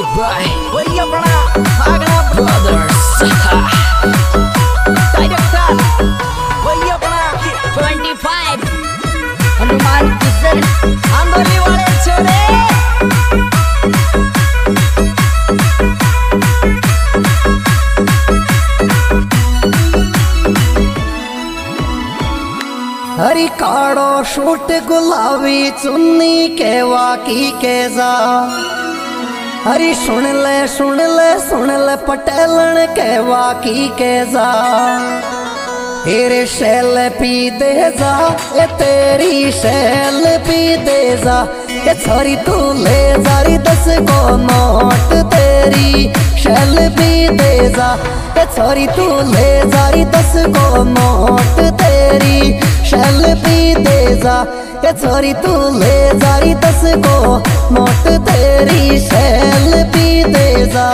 Music by Wayyapana Agana Brothers Director Wayyapana 25 Hanuman Kishan आंदोली वाले छोरे हरी काड़ो shoot गुलाबी चुन्नी के वाकी के जा हरी सुन ले सुन ले सुन ले पटेलन के वाकी के जा। तेरे शैल पी दे जा, ए तेरी शैल पी दे जा। ए छोरी तू ले जारी दस को नोट तेरी शैल पी दे जा। ए छोरी तू ले जारी दस को नोट तेरी शैल पी दे जा। ए छोरी तू ले जाई दस को नोट तेरी शैल पी दे जा।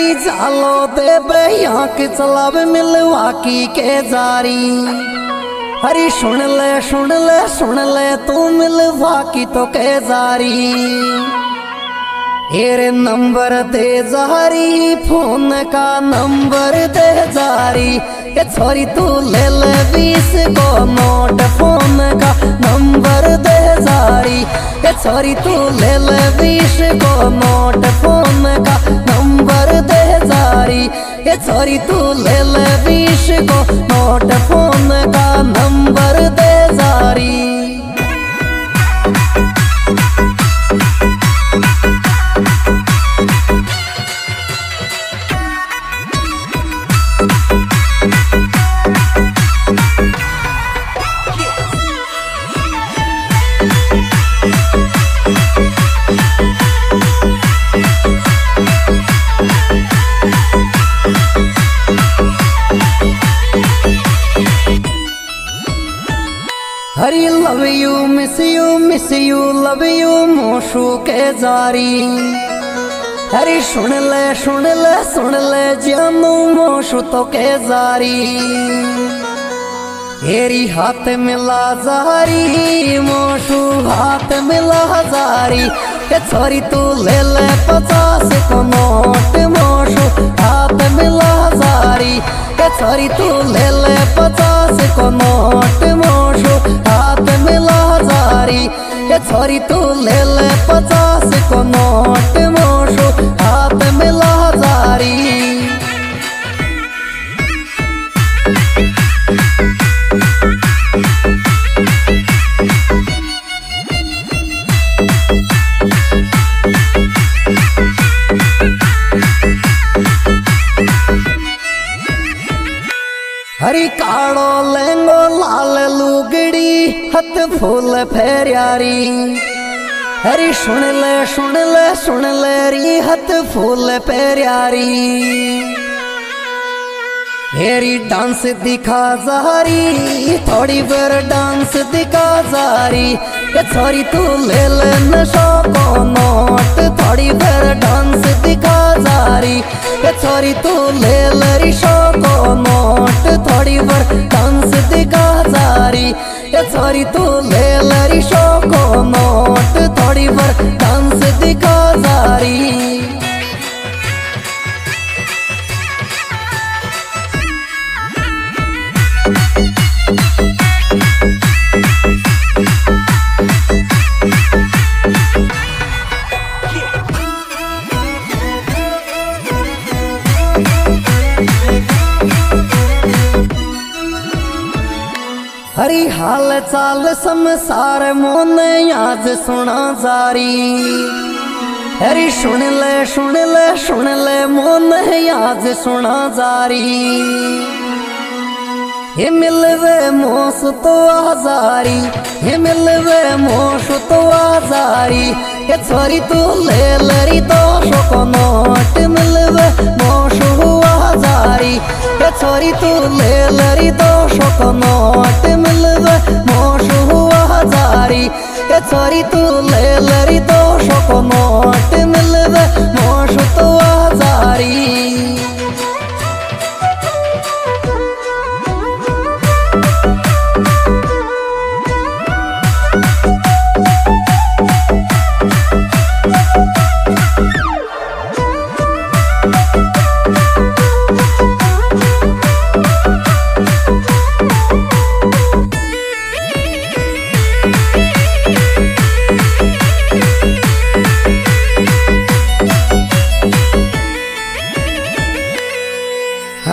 हरी जालो दे बहिया के चलाव मिलवाकी के जारी। हरी सुन ले सुन ले सुन ले, तू मिलवाकी तो के जारी। हेरे नंबर दे जारी, फ़ोन का नंबर दे जारी। ये छोरी, तू ले ले बीस को नोट, फ़ोन का नंबर दे जारी। ये छोरी, तू ले ले बीस को नोट फ़ोन जारी ये छोरी तू ले हरी love you miss you miss you love you मोशू के जारी हरी सुन ले सुन ले सुन ले जानू मोशू तो के जारी। हेरी हाथ मिला जारी मोशू हाथ मिला जारी। ये छोरी तू ले छोरी तू ले ले पचास को नोट मोशो। हाथ मिला जारी। ये छोरी तू ले ले पचास को नोट हरी काड़ो लेंगो लाल लुगड़ी, हथ फूल फेरियारी। हरी सुन ले सुन ले सुन ले री, हथ फूल पेरियारी हेरी डांस दिखा जारी, थोड़ी बार डांस दिखा जारी। ये छोरी तू ले ले नशो को नोट थोड़ी फिर डांस दिखा जारी। छोरी तू ले लरी शोको नोट थोड़ी फिर डांस दिखा जारी। छोरी तू ले हरी हाल चाल संसार मोन आज सुना जारी। हरी सुन ले सुन ले सुन ले, मोन आज सुना जारी। हे मिलवे मोस तो आजारी, हे मिलवे मोस तो आजारी। हे छोरी तू ले लरी तो को नोट मिलवे मोस हुआ जारी छोरी तू ले लरी दो शो नोट मिलवे मोशु हुआ हजारी ये छोरी तू ले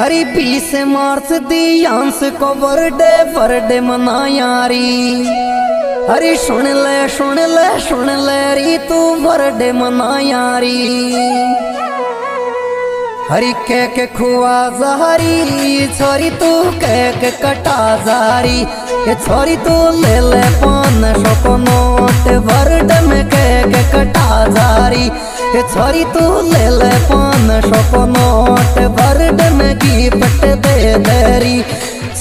हरी बीस मार्च दियांश को बर्थडे बर्थडे मना यारी हरी सुन ले सुन ले सुन ले री, तू बर्थडे मना यारी हरी के के खुआ जहरी छोरी तू के के कटा जारी। ये छोरी तू ले ले पान सौ को नोट में के के कटा जारी। ये छोरी तू ले ले पान सौ को नोट बर्थडे में गिफ्ट दे देरी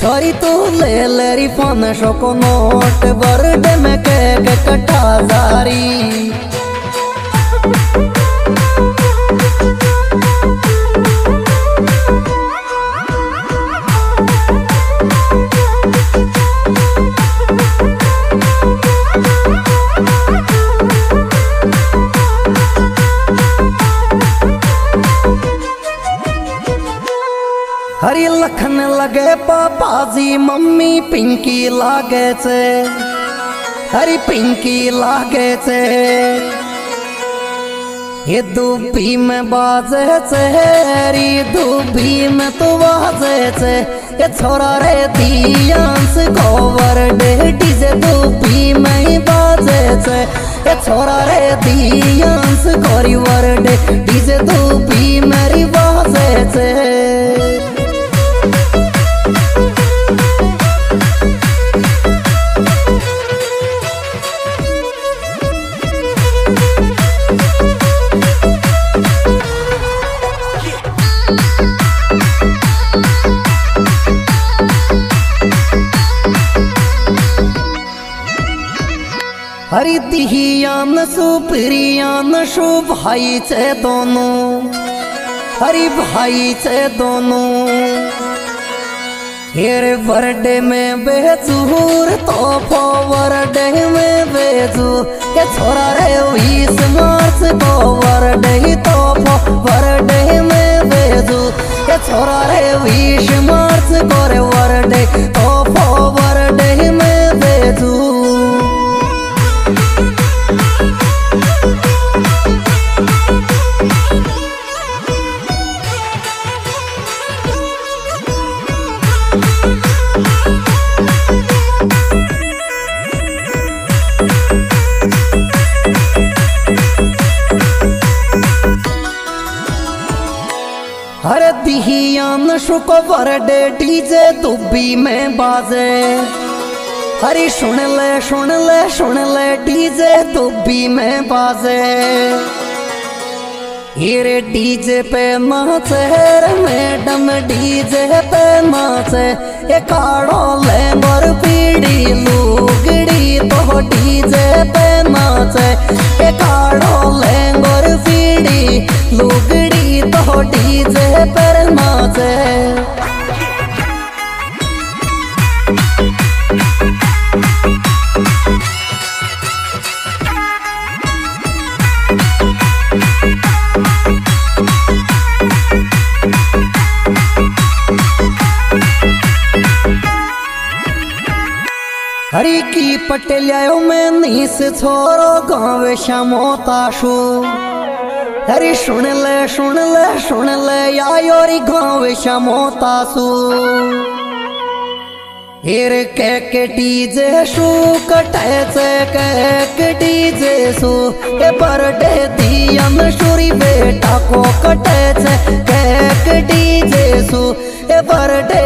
छोरी तू ले ले री पान सौ को नोट बर्थडे में के के कटा जारी लगे पापा जी मम्मी पिंकी लागे छे हरी पिंकी लागे छे ये दूबी में बाजे छे हरी दूबी में तो बाजे छे ये छोरा रे दियांस गोवर डे डीजे दूबी में ही बाजे छे ये छोरा रे दियांस गोरी वर डे डीजे दिहियान सुप्रियान शु भाई चे दोनों हरि बर्थडे में बेजूर तो बर्थडे में बेजू ये छोरा रे बीस मार्च को बर्थडे तो बर्थडे में बेचू ये छोरा रे बीस हरे दिहियान शुको बर्थडे डीजे दुबी में बाजे। हरी सुन ले सुन ले सुन ले डीजे दुबी में बाजे। हीरे डीजे पे नाचे रे मैडम डीजे पे नाचे ये काड़ो ले मोर पीड़ी, लुगड़ी तो डीजे पे नाचे। ये काड़ो ले मोर पीड़ी, लुगड़ी पटेलियाओ में नीस छोरो गाँव श्यामो ताशु। हरी सुन ले सुन ले सुन ले यायोरी गाँव श्यामो तासु हिर के के डीजे शू कटे से के बर्थडे दियन शुरी बेटा को कटे से के के बर्थडे